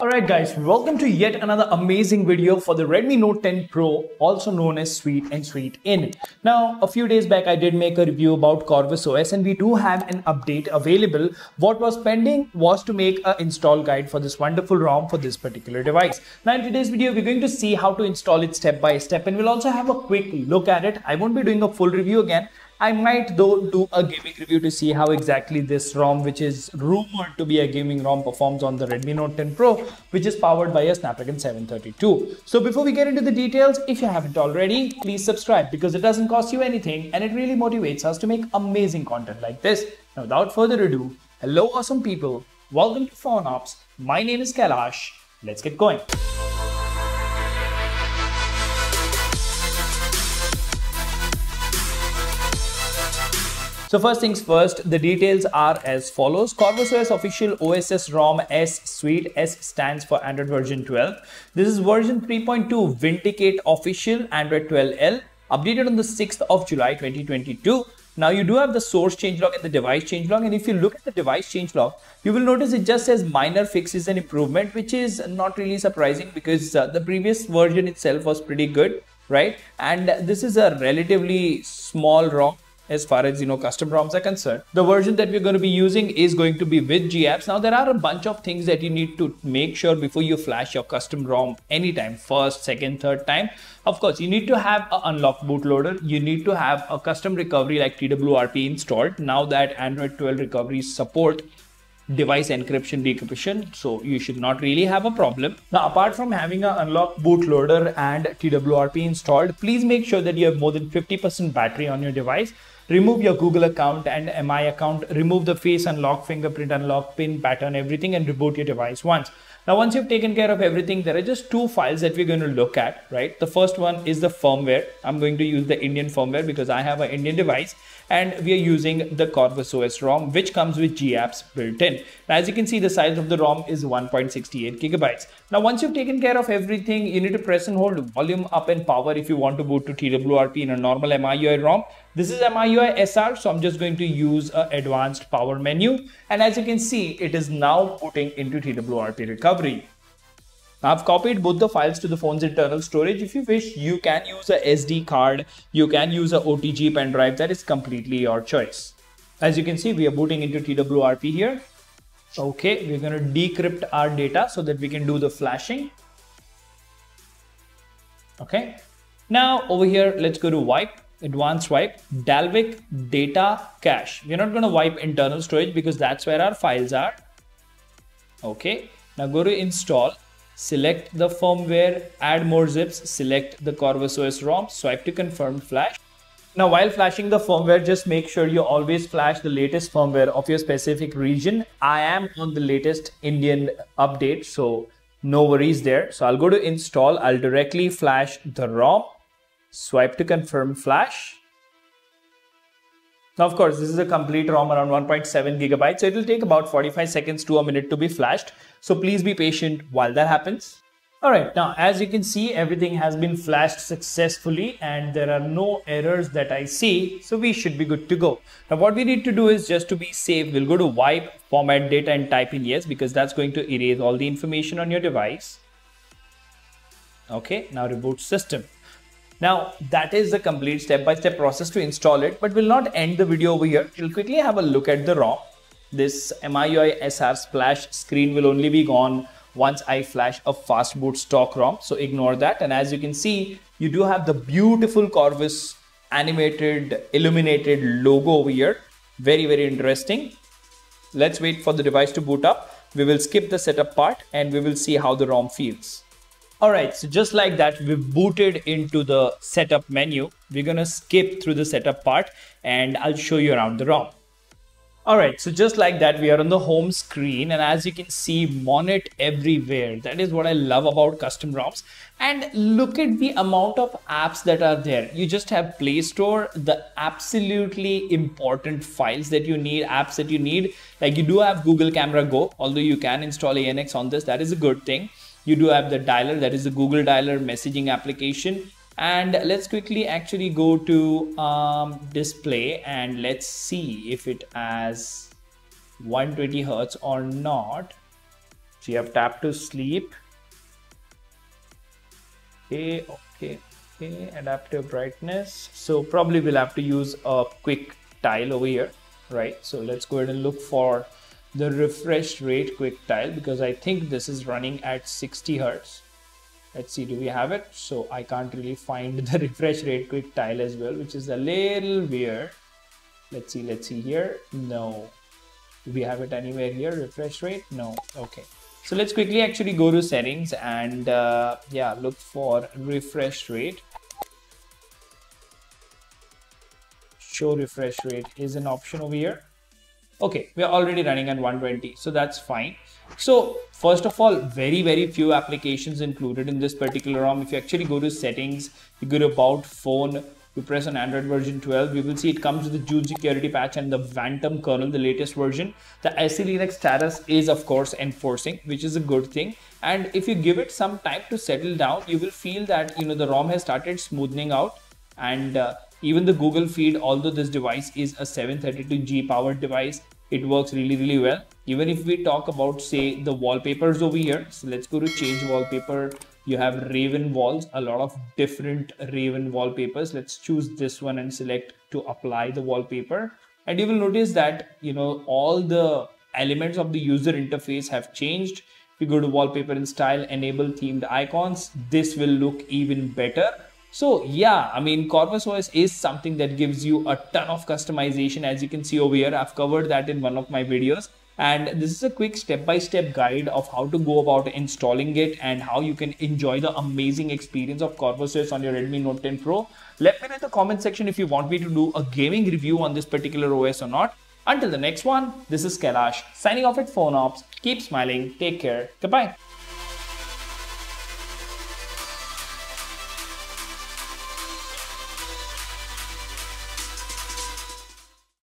Alright guys, welcome to yet another amazing video for the Redmi Note 10 Pro, also known as Sweet and Sweetin. Now, a few days back I did make a review about Corvus OS and we do have an update available. What was pending was to make an install guide for this wonderful ROM for this particular device. Now in today's video, we're going to see how to install it step by step and we'll also have a quick look at it. I won't be doing a full review again. I might though do a gaming review to see how exactly this ROM, which is rumored to be a gaming ROM, performs on the Redmi Note 10 Pro, which is powered by a Snapdragon 732. So before we get into the details, if you haven't already, please subscribe because it doesn't cost you anything and it really motivates us to make amazing content like this. Now without further ado, hello awesome people, welcome to Phone Ops. My name is Kailash. Let's get going. So first things first, the details are as follows. Corvus OS official OSS ROM S Suite S stands for Android version 12. This is version 3.2 Vindicate official Android 12L updated on the 6th of July 2022. Now you do have the source changelog and the device changelog and if you look at the device changelog, you will notice it just says minor fixes and improvement which is not really surprising because uh, the previous version itself was pretty good, right? And this is a relatively small ROM as far as you know custom ROMs are concerned. The version that we're going to be using is going to be with GApps. Now there are a bunch of things that you need to make sure before you flash your custom ROM anytime, first, second, third time. Of course, you need to have an unlocked bootloader. You need to have a custom recovery like TWRP installed. Now that Android 12 recoveries support device encryption decryption. So you should not really have a problem. Now apart from having an unlocked bootloader and twrp installed please make sure that you have more than 50% battery on your device. Remove your Google account and MI account, remove the face unlock, fingerprint unlock, pin pattern, everything and reboot your device once. Now, once you've taken care of everything, there are just two files that we're going to look at, right? The first one is the firmware. I'm going to use the Indian firmware because I have an Indian device and we are using the Corvus OS ROM, which comes with GApps built in. Now, as you can see, the size of the ROM is 1.68 gigabytes. Now, once you've taken care of everything, you need to press and hold volume up and power if you want to boot to TWRP in a normal MIUI ROM. This is MIUI SR, so I'm just going to use an advanced power menu. And as you can see, it is now booting into TWRP recovery. Now I've copied both the files to the phone's internal storage. If you wish, you can use a SD card, you can use a OTG pen drive, that is completely your choice. As you can see, we are booting into TWRP here. Okay, we're going to decrypt our data so that we can do the flashing. Okay, now over here, let's go to wipe, advanced wipe, Dalvik data cache. We're not going to wipe internal storage because that's where our files are. Okay, now go to install select the firmware, add more zips, select the Corvus OS ROM, swipe to confirm flash. Now while flashing the firmware, just make sure you always flash the latest firmware of your specific region. I am on the latest Indian update, so no worries there. So I'll go to install, I'll directly flash the ROM, swipe to confirm flash. Now, of course, this is a complete ROM around 1.7 gigabytes, so it will take about 45 seconds to a minute to be flashed. So please be patient while that happens. Alright, now as you can see, everything has been flashed successfully and there are no errors that I see, so we should be good to go. Now what we need to do is just to be safe, we'll go to wipe, format data and type in yes because that's going to erase all the information on your device. Okay, now reboot system. Now that is the complete step-by-step -step process to install it, but we'll not end the video over here. We'll quickly have a look at the ROM. This MIUI SR splash screen will only be gone once I flash a fast boot stock ROM. So ignore that. And as you can see, you do have the beautiful Corvus animated illuminated logo over here. Very, very interesting. Let's wait for the device to boot up. We will skip the setup part and we will see how the ROM feels. All right, so just like that, we've booted into the setup menu. We're gonna skip through the setup part and I'll show you around the ROM. All right, so just like that, we are on the home screen and as you can see, Monet everywhere. That is what I love about custom ROMs. And look at the amount of apps that are there. You just have Play Store, the absolutely important files that you need, apps that you need. Like you do have Google Camera Go, although you can install ANX on this, that is a good thing you do have the dialer that is the google dialer messaging application and let's quickly actually go to um, display and let's see if it has 120 hertz or not So you have tap to sleep. Okay, okay, okay, adaptive brightness. So probably we'll have to use a quick tile over here, right? So let's go ahead and look for the refresh rate quick tile because I think this is running at 60 hertz. Let's see, do we have it? So I can't really find the refresh rate quick tile as well, which is a little weird. Let's see, let's see here. No. Do we have it anywhere here? Refresh rate? No. Okay. So let's quickly actually go to settings and uh, yeah, look for refresh rate. Show refresh rate is an option over here. Okay, we're already running at 120, so that's fine. So first of all, very, very few applications included in this particular ROM. If you actually go to settings, you go to about phone, you press on Android version 12, you will see it comes with the June security patch and the Phantom kernel, the latest version. The SE Linux status is of course enforcing, which is a good thing. And if you give it some time to settle down, you will feel that you know the ROM has started smoothing out and uh, even the Google feed, although this device is a 732G powered device, it works really, really well. Even if we talk about say the wallpapers over here, so let's go to change wallpaper. You have raven walls a lot of different raven wallpapers. Let's choose this one and select to apply the wallpaper. And you will notice that you know all the elements of the user interface have changed. If you go to wallpaper and style enable themed icons this will look even better so yeah i mean corvus os is something that gives you a ton of customization as you can see over here i've covered that in one of my videos and this is a quick step-by-step -step guide of how to go about installing it and how you can enjoy the amazing experience of Corvus OS on your Redmi Note 10 Pro. Let me know in the comment section if you want me to do a gaming review on this particular OS or not. Until the next one, this is Kailash signing off at PhoneOps. Keep smiling. Take care. Goodbye.